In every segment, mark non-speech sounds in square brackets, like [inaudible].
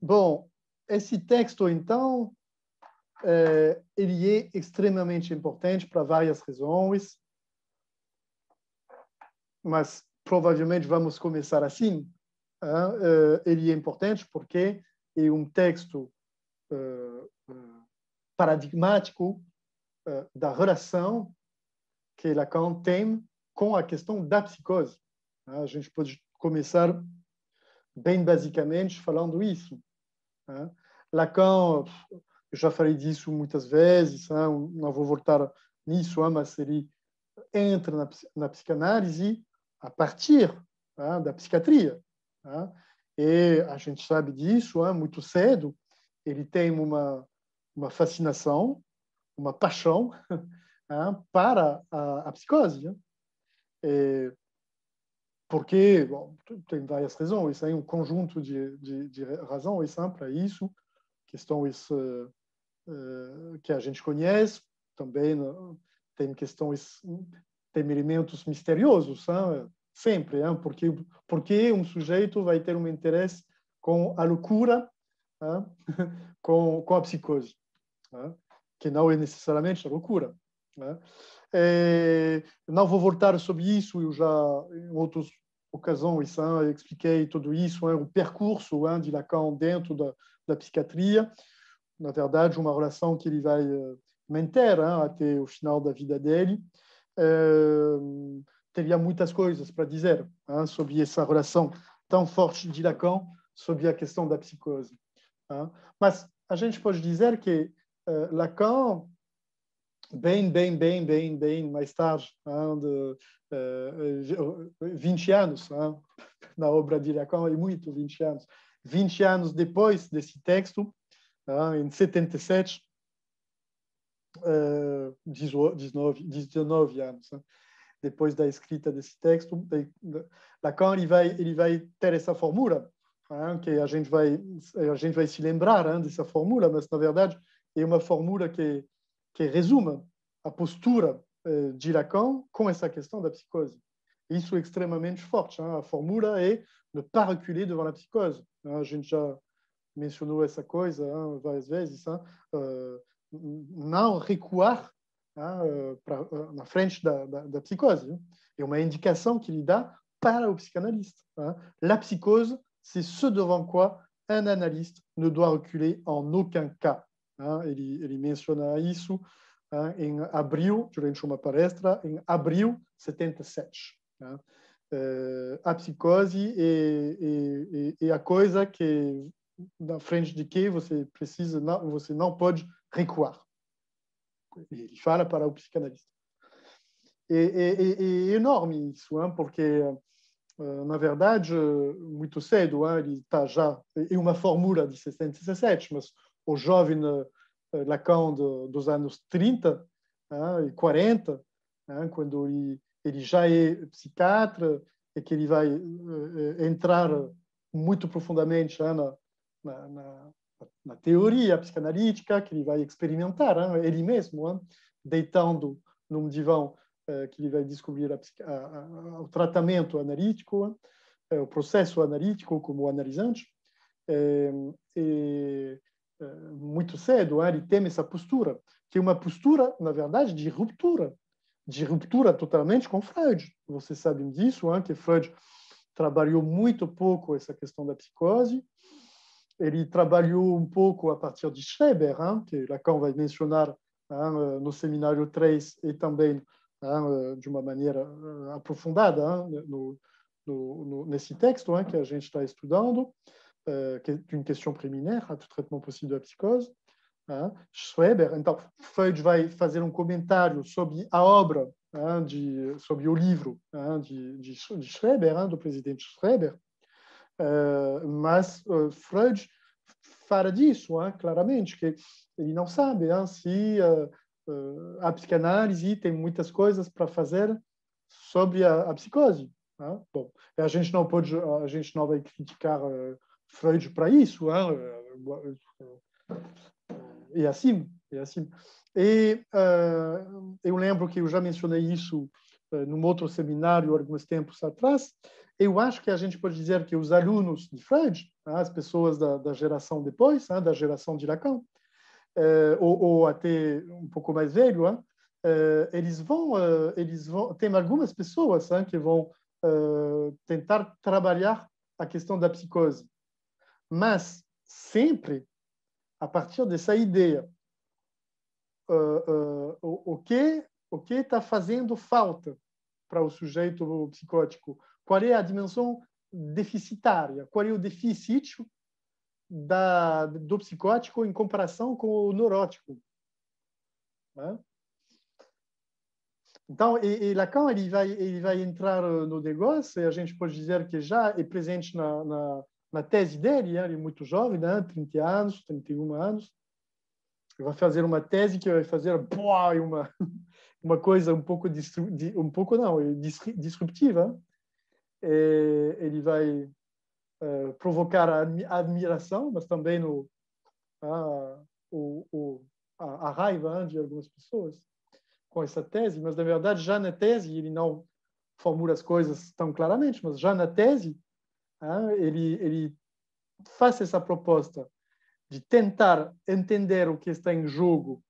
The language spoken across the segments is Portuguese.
Bom, esse texto, então, uh, ele é extremamente importante para várias razões, mas provavelmente vamos começar assim. Uh, ele é importante porque é um texto paradigmático da relação que Lacan tem com a questão da psicose. A gente pode começar bem basicamente falando isso. Lacan, eu já falei disso muitas vezes, não vou voltar nisso, mas ele entra na, na psicanálise a partir da psiquiatria. E a gente sabe disso muito cedo. Ele tem uma, uma fascinação, uma paixão [laughs] para a, a psicose. E, porque bom, tem várias razões, tem um conjunto de, de, de razões para isso, questões uh, uh, que a gente conhece, também uh, tem questões, tem elementos misteriosos, hein? sempre, hein? porque porque um sujeito vai ter um interesse com a loucura, [laughs] com, com a psicose, que não é necessariamente a loucura. É, não vou voltar sobre isso, eu já em outras ocasiões hein, expliquei tudo isso, hein, o percurso hein, de Lacan dentro da, da, psiquiatria, na verdade uma relação que ele vai uh, manter até o final da vida dele. Uh, teria muitas coisas para dizer sobre essa relação tão forte de Lacan sobre a questão da psicose. Mas a gente pode dizer que Lacan bem, bem, bem, bem, bem mais tarde, hein, de, uh, 20 anos, hein, [laughs] na obra de Lacan é muito 20 anos. 20 anos depois desse texto, hein, em 77, uh, 19, 19 anos, hein, depois da escrita desse texto, Lacan ele vai, ele vai ter essa fórmula, que a gente vai, a gente vai se lembrar dessa fórmula, mas na verdade é uma fórmula que que resume a postura de Lacan com essa questão da psicose. Isso é extremamente forte. Hein? A fórmula é ne pas reculer devant la psicose. A gente já mencionou essa coisa hein, várias vezes. Hein? Uh, não recuar uh, pra, uh, na frente da, da, da psicose. É uma indicação que ele dá. La psychose, c'est ce devant quoi un analyste ne doit reculer en aucun cas. Ele, ele menciona isso em abril, durante uma palestra, em abril 77. Né? A psicose é, é, é, a coisa que na frente de que você precisa, não, você não pode recuar. Ele fala para o psicanalista. É, é, é enorme isso, hein? porque na verdade, muito cedo, hein? ele está já é uma fórmula de 67, mas o jovem eh, Lacan do, dos anos 30 né, e 40, né, quando ele, ele, já é psiquiatra e que ele vai uh, entrar muito profundamente né, na, na, na, teoria psicanalítica, que ele vai experimentar né, ele mesmo, deitando num divã uh, que ele vai descobrir a, a, a, o tratamento analítico, o processo analítico como analisante. e muito cedo, ele tem essa postura, que é uma postura, na verdade, de ruptura, de ruptura totalmente com Freud. Vocês sabem disso, que Freud trabalhou muito pouco essa questão da psicose. Ele trabalhou um pouco a partir de Schreber, que Lacan vai mencionar no seminário 3 e também de uma maneira eh, aprofundada no, no, no, nesse texto que a gente está estudando uh, une question préliminaire à tout traitement possible de la psychose. Hein? Então, Freud vai fazer um comentário sobre a obra, de, sobre o livro de, de, do presidente Schreber, uh, mas uh, Freud fala disso, claramente, que ele não sabe se a psicanálise tem muitas coisas para fazer sobre a, a psicose. Bom, a gente não pode, a gente não vai criticar Freud para isso, hein? e assim, e assim. E uh, eu lembro que eu já mencionei isso num outro seminário alguns tempos atrás, eu acho que a gente pode dizer que os alunos de Freud, as pessoas da, da geração depois, da geração de Lacan, ou, ou, até um pouco mais velho, eles vão, eles vão, tem algumas pessoas que vão tentar trabalhar a questão da psicose, mas sempre a partir dessa ideia uh, uh, o, o que o que está fazendo falta para o sujeito psicótico? Qual é a dimensão deficitária? Qual é o déficit da, do psicótico em comparação com o neurótico? Né? Então, e, e, Lacan ele vai, ele vai entrar no negócio, e a gente pode dizer que já é presente na, na, na tese dele, ele é muito jovem, né? 30 anos, 31 anos, vai fazer uma tese que vai fazer uma, [laughs] uma coisa um pouco um pouco não disruptiva é, ele vai é, provocar a admiração mas também no a, o, o, a, a raiva de algumas pessoas com essa tese mas na verdade já na tese ele não formula as coisas tão claramente mas já na tese ele ele faz essa proposta de tentar entender o que está em jogo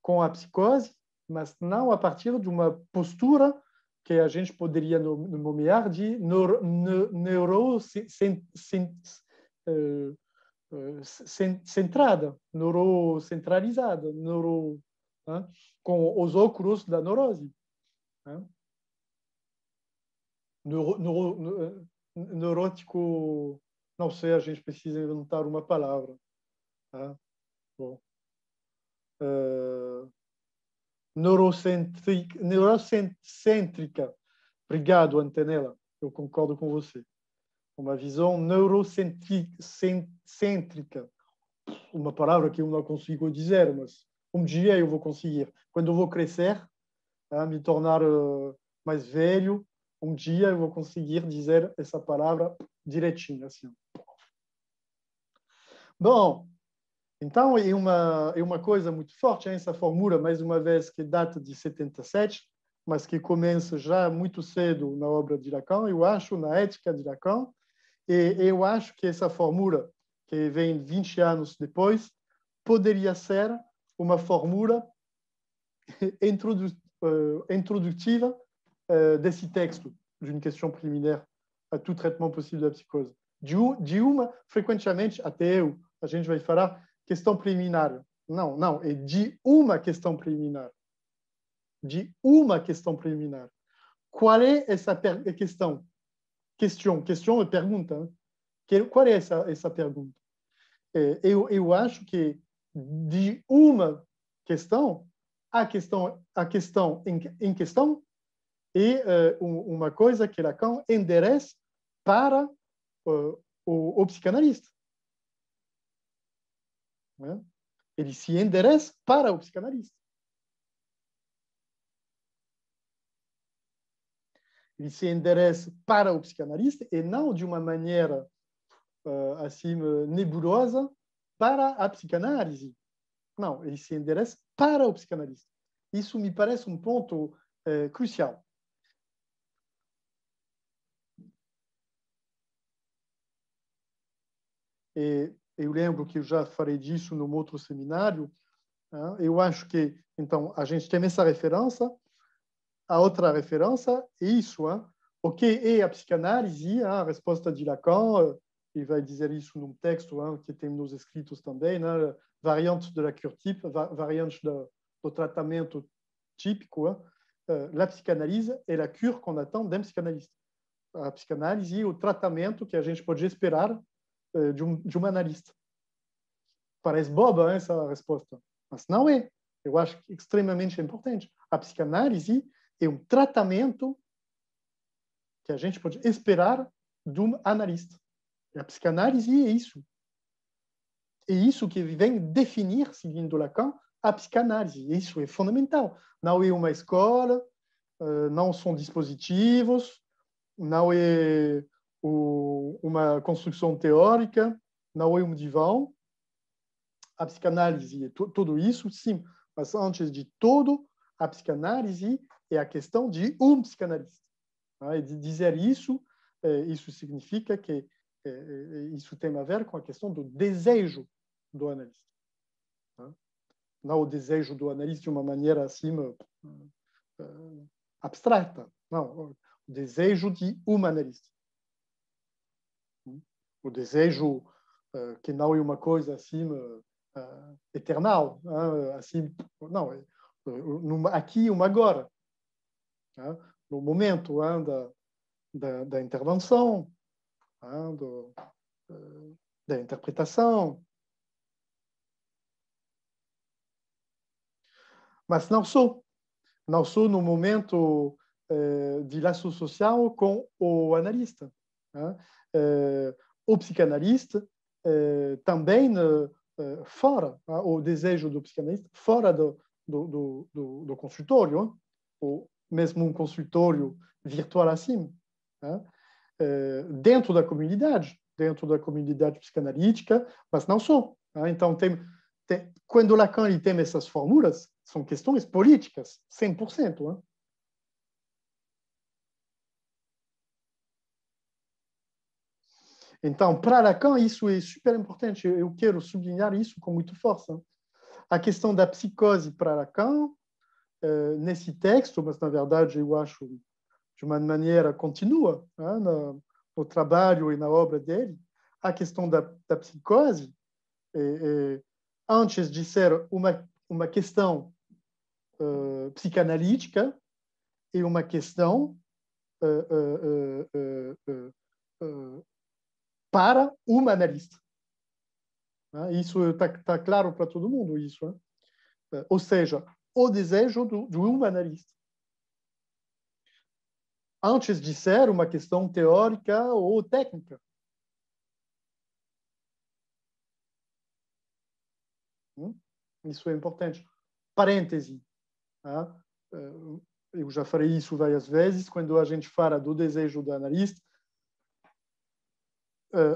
com a psicose mas não a partir de uma postura que a gente poderia nomear de neurocentrada, neurocentralizada, neuro, né? com os óculos da neurose. Né? Neuro, neuro, neurótico, não sei, a gente precisa inventar uma palavra. Né? Bom. Uh, neurocêntrica. Obrigado, Antonella. Eu concordo com você. Uma visão neurocêntrica. Uma palavra que eu não consigo dizer, mas um dia eu vou conseguir. Quando eu vou crescer, me tornar uh, mais velho, um dia eu vou conseguir dizer essa palavra direitinho, assim. Bom, então, é uma, é uma coisa muito forte essa fórmula, mais uma vez, que data de 77, mas que começa já muito cedo na obra de Lacan, eu acho, na ética de Lacan, e eu acho que essa fórmula, que vem 20 anos depois, poderia ser uma fórmula [laughs] introdu uh, introdutiva desse texto, de uma questão preliminar a todo tratamento possível da psicose. De, de uma, frequentemente, até eu, a gente vai falar, questão preliminar. Não, não, é de uma questão preliminar. De uma questão preliminar. Qual é essa questão? Questão é pergunta. Qual é essa, pergunta? Eu, acho que de uma questão, a questão, a questão é uh, uma coisa que Lacan endereça para uh, o, o psicanalista. Né? Ele se endereça para o psicanalista. Ele se endereça para o psicanalista e não de uma maneira uh, assim nebulosa para a psicanálise. Não, ele se endereça para o psicanalista. Isso me parece um ponto crucial. Eu lembro que eu já falei disso num outro seminário. Né? Eu acho que, então, a gente tem essa referência. A outra referência é isso. Hein? O que é a psicanálise? A resposta de Lacan, ele vai dizer isso num texto hein, que tem nos escritos também, né? variantes de la cure type, variantes do, tratamento típico. Hein? La psicanálise é a cure qu'on attend d'un psicanalista. A psicanálise é o tratamento que a gente pode esperar eh, de um, de um analista. Parece boba essa resposta, mas não é. Eu acho é extremamente importante. A psicanálise é um tratamento que a gente pode esperar de um analista. E a psicanálise é isso. É isso que vem definir, seguindo Lacan, a psicanálise. Isso é fundamental. Não é uma escola, eh, não são dispositivos, não é o, uma construção teórica, não é um divã. A psicanálise tudo isso, sim, mas antes de tudo, a psicanálise é a questão de um psicanalista. Né? E de dizer isso, é, isso significa que é, é, isso tem a ver com a questão do desejo do analista. Né? Não o desejo do analista de uma maneira assim abstrata, não, o desejo de um analista. O desejo que não é uma coisa assim eternal, assim, não, aqui e uma agora, no momento da, da, da intervenção, do, da interpretação. Mas não sou. Não sou no momento de laço social com o analista. Eh, o psicanalista eh, também fora, o desejo do psicanalista, fora do, do, do, do consultório, ou mesmo um consultório virtual assim, dentro da comunidade, dentro da comunidade psicanalítica, mas não só. Então, tem, tem, quando Lacan ele tem essas fórmulas, são questões políticas, 100%. Hein? Então, para Lacan, isso é super importante. Eu quero sublinhar isso com muita força. A questão da psicose para Lacan, uh, nesse texto, mas na verdade eu acho de uma maneira contínua né, no, trabalho e na obra dele, a questão da, da psicose, é, é, antes de ser uma, uma questão uh, psicanalítica, é uma questão uh, uh, para o analista. Né? Isso está tá claro para todo mundo, isso. Né? Ou seja, o desejo do, de um analista. Antes de ser uma questão teórica ou técnica. Hum? Isso é importante. Parêntese. Tá? Eu já falei isso várias vezes, quando a gente fala do desejo do analista,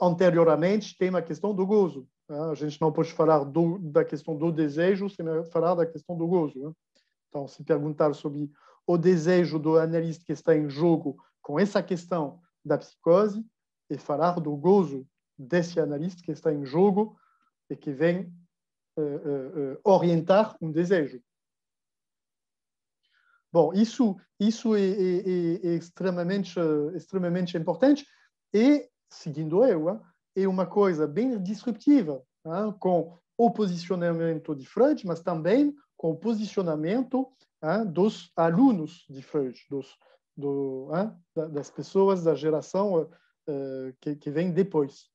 anteriormente tem a questão do gozo. Né? A gente não pode falar do, da questão do desejo sem falar da questão do gozo. Né? Então, se perguntar sobre o desejo do analista que está em jogo com essa questão da psicose e falar do gozo desse analista que está em jogo e que vem uh, uh, orientar um desejo. Bom, isso, isso é, é, é extremamente, extremamente importante e seguindo eu, é uma coisa bem disruptiva, hein, com o posicionamento de Freud, mas também com o posicionamento hein, dos alunos de Freud, dos, do, das pessoas da geração uh, que, que vem depois.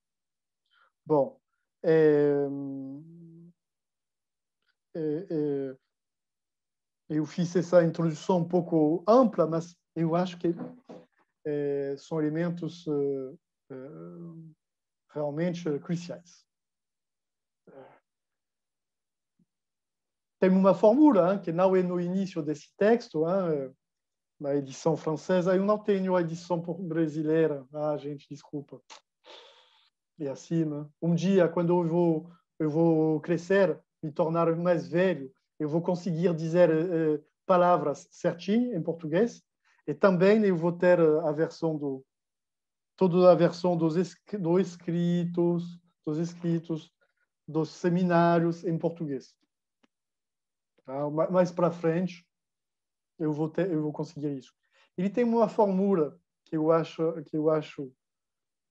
Bom, é, é, é, eu fiz essa introdução um pouco ampla, mas eu acho que é, são elementos uh, realmente cruciais. Tem uma fórmula hein, que não é no início desse texto, hein, na edição francesa. Eu não tenho a edição brasileira. Ah, gente, desculpa. É assim, né? Um dia, quando eu vou, eu vou crescer, me tornar mais velho, eu vou conseguir dizer uh, palavras certinho em português e também eu vou ter a versão do, toda a versão dos, dos escritos, dos escritos, dos seminários em português. Tá? Mais para frente, eu vou ter, eu vou conseguir isso. Ele tem uma fórmula que eu acho que eu acho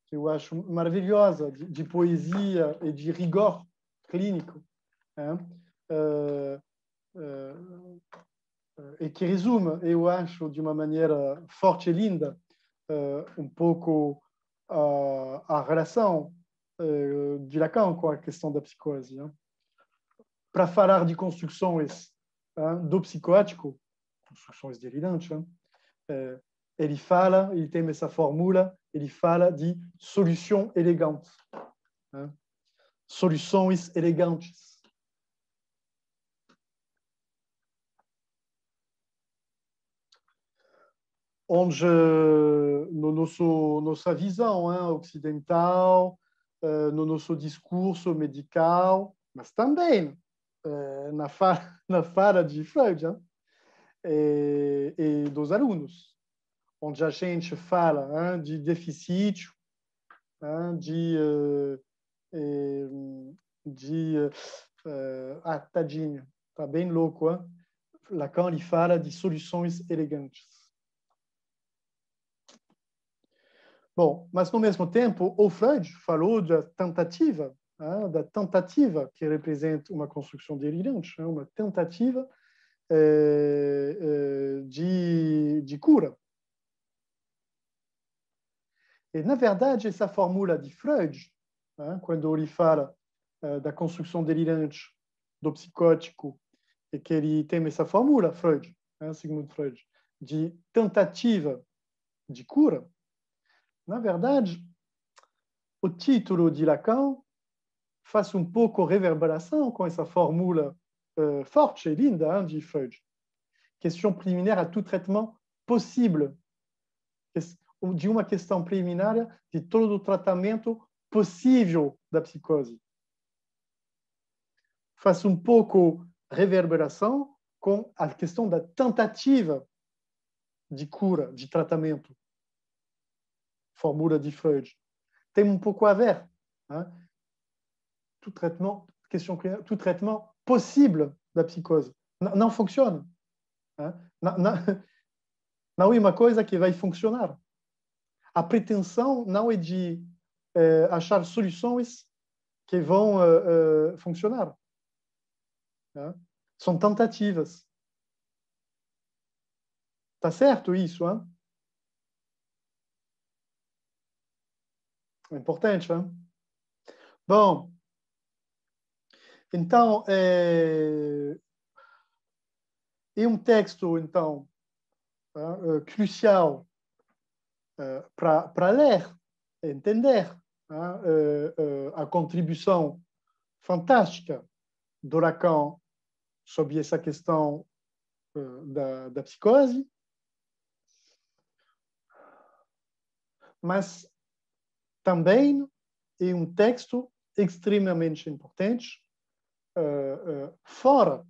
que eu acho maravilhosa de, de poesia e de rigor clínico, né? uh, uh, e que resume, eu acho, de uma maneira forte e linda, um pouco uh, a relação de Lacan com a questão da psicose. Hein? Para falar de construções hein, do psicótico, construções delirantes, hein? Uh, ele fala, ele tem essa fórmula, ele fala de solução elegante. Soluções elegantes. Onde no nosso nossa visão hein, ocidental, uh, no nosso discurso medical, mas também uh, na, fa [laughs] na fala de Freud, hein, e, e dos alunos, onde a gente fala hein, de déficit, de, uh, de ah, tadinho, tá bem louco, hein? Lacan ele fala de soluções elegantes. Bom, mas no mesmo tempo, o Freud falou da tentativa, hein, da tentativa que representa uma construção delirante, hein, uma tentativa eh, eh, de, de cura. E, na verdade, essa fórmula de Freud, hein, quando ele fala eh, da construção delirante do psicótico, e que ele tem essa fórmula, Freud, hein, Sigmund Freud, de tentativa de cura, na verdade, o título de Lacan faz um pouco reverberação com essa fórmula uh, forte e linda hein, de Freud. Questão preliminar a tout traitement possível. De uma questão preliminar de todo o tratamento possível da psicose. Faz um pouco reverberação com a questão da tentativa de cura, de tratamento formula de Freud, tem um pouco a ver. Hein? Tout traitement, question tout traitement possível da psicose não, funciona. Hein? Não, [laughs] é uma coisa que vai funcionar. A pretensão não é de eh, achar soluções que vão uh, uh, funcionar. Hein? São tentativas. Tá certo isso, hein? Importante, né? Bom, então, é, um texto, então, é, crucial é, para ler, entender é, a contribuição fantástica do Lacan sobre essa questão da, da psicose, mas também é um texto extremamente importante uh, uh, fora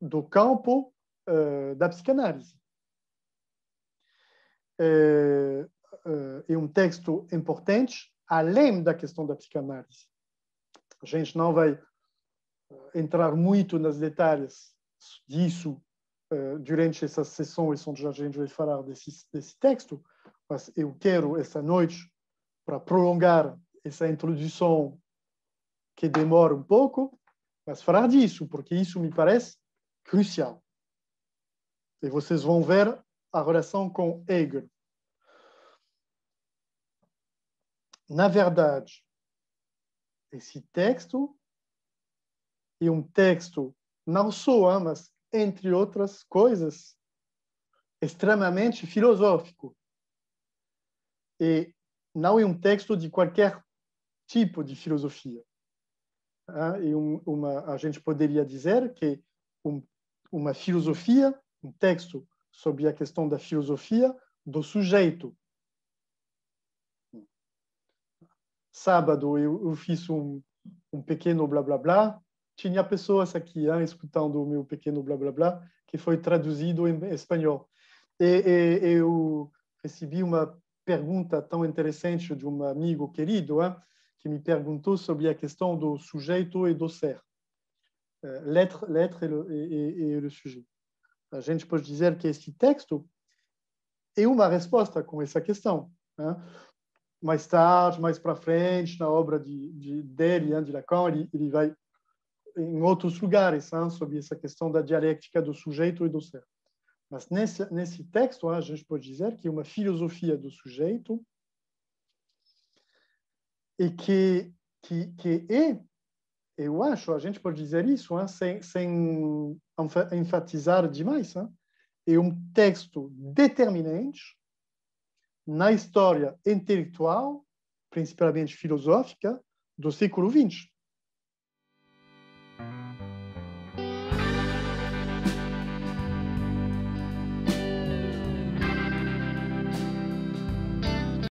do campo uh, da psicanálise. É, é um texto importante além da questão da psicanálise. A gente não vai entrar muito nos detalhes disso durante essas sessões onde a gente vai falar desse, desse texto, mas eu quero essa noite para prolongar essa introdução que demora um pouco, mas falar disso, porque isso me parece crucial. E vocês vão ver a relação com Hegel. Na verdade, esse texto é um texto não só, mas entre outras coisas, extremamente filosófico. E não é um texto de qualquer tipo de filosofia. E uma, a gente poderia dizer que um, uma filosofia, um texto sobre a questão da filosofia do sujeito. Sábado eu, eu fiz um, um pequeno blá blá blá. Tinha pessoas aqui hein, escutando o meu pequeno blá blá blá, que foi traduzido em espanhol. E, e eu recebi uma pergunta tão interessante de um amigo querido, que me perguntou sobre a questão do sujeito e do ser. Uh, l'être, e, o sujeito. A gente pode dizer que este texto é uma resposta com essa questão. Mais tarde, mais para frente, na obra de, de dele, de Lacan, ele, ele vai em outros lugares hein, sobre essa questão da dialética do sujeito e do ser. Mas nesse, nesse texto, a gente pode dizer que é uma filosofia do sujeito e que, que, que é, eu acho, a gente pode dizer isso hein, sem, sem enfatizar demais, hein, é um texto determinante na história intelectual, principalmente filosófica, do século XX.